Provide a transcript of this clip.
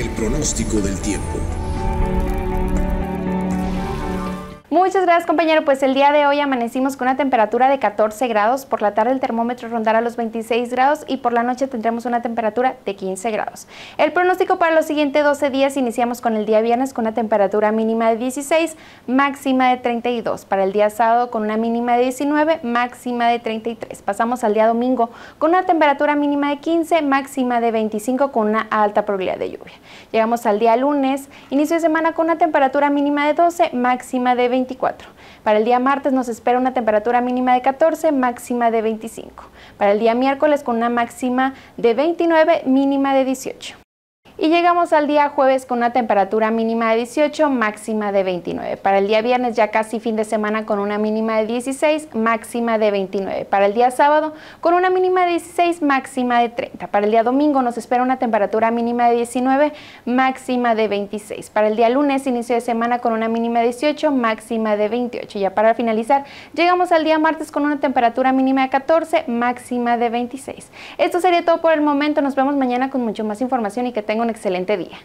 El pronóstico del tiempo. Muchas gracias compañero, pues el día de hoy amanecimos con una temperatura de 14 grados, por la tarde el termómetro rondará los 26 grados y por la noche tendremos una temperatura de 15 grados. El pronóstico para los siguientes 12 días iniciamos con el día viernes con una temperatura mínima de 16, máxima de 32, para el día sábado con una mínima de 19, máxima de 33. Pasamos al día domingo con una temperatura mínima de 15, máxima de 25 con una alta probabilidad de lluvia. Llegamos al día lunes, inicio de semana con una temperatura mínima de 12, máxima de 20 para el día martes nos espera una temperatura mínima de 14, máxima de 25. Para el día miércoles con una máxima de 29, mínima de 18. Y llegamos al día jueves con una temperatura mínima de 18, máxima de 29. Para el día viernes ya casi fin de semana con una mínima de 16, máxima de 29. Para el día sábado con una mínima de 16, máxima de 30. Para el día domingo nos espera una temperatura mínima de 19, máxima de 26. Para el día lunes, inicio de semana con una mínima de 18, máxima de 28. Ya para finalizar, llegamos al día martes con una temperatura mínima de 14, máxima de 26. Esto sería todo por el momento. Nos vemos mañana con mucho más información y que tengan excelente día.